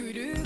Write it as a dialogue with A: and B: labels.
A: 狂う